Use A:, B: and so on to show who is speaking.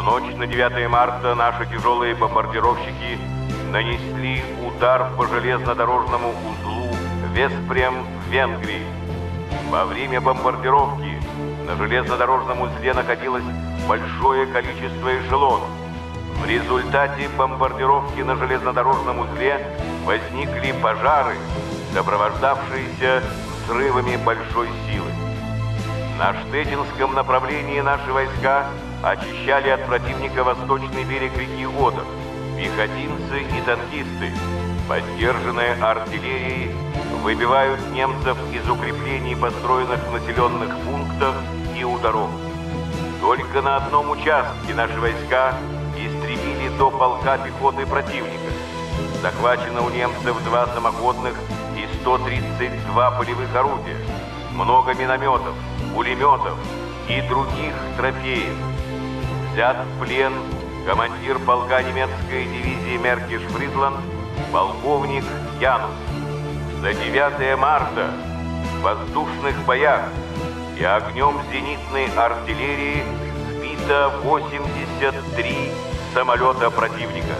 A: ночь на 9 марта наши тяжелые бомбардировщики нанесли удар по железнодорожному узлу Веспрем в Венгрии. Во время бомбардировки на железнодорожном узле находилось большое количество эшелонов. В результате бомбардировки на железнодорожном узле возникли пожары, сопровождавшиеся взрывами большой силы. На Штетинском направлении наши войска очищали от противника восточный берег реки Одер. Пехотинцы и танкисты, поддержанные артиллерией, выбивают немцев из укреплений, построенных в населенных пунктах и у дорог. Только на одном участке наши войска истребили до полка пехоты противника. Захвачено у немцев два самоходных и 132 полевых орудия, много минометов, пулеметов и других трофеев. Взят в плен командир полка немецкой дивизии Меркиш Фридланд, полковник Янус. За 9 марта в воздушных боях и огнем зенитной артиллерии сбито 83 самолета противника.